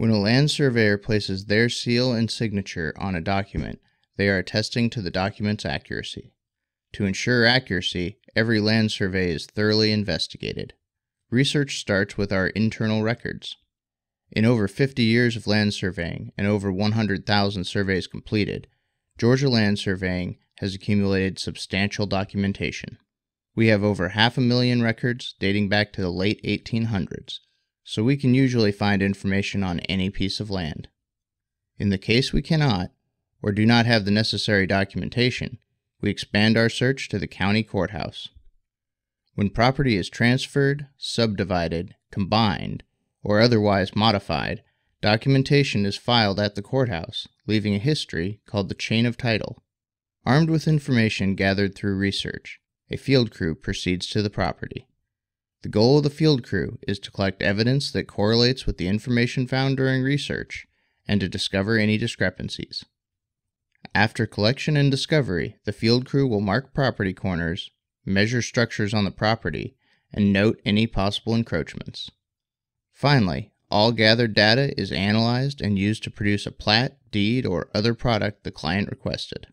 When a land surveyor places their seal and signature on a document, they are attesting to the document's accuracy. To ensure accuracy, every land survey is thoroughly investigated. Research starts with our internal records. In over 50 years of land surveying and over 100,000 surveys completed, Georgia Land Surveying has accumulated substantial documentation. We have over half a million records dating back to the late 1800s, so we can usually find information on any piece of land. In the case we cannot, or do not have the necessary documentation, we expand our search to the county courthouse. When property is transferred, subdivided, combined, or otherwise modified, documentation is filed at the courthouse, leaving a history called the chain of title. Armed with information gathered through research, a field crew proceeds to the property. The goal of the field crew is to collect evidence that correlates with the information found during research and to discover any discrepancies. After collection and discovery, the field crew will mark property corners, measure structures on the property, and note any possible encroachments. Finally, all gathered data is analyzed and used to produce a plat, deed, or other product the client requested.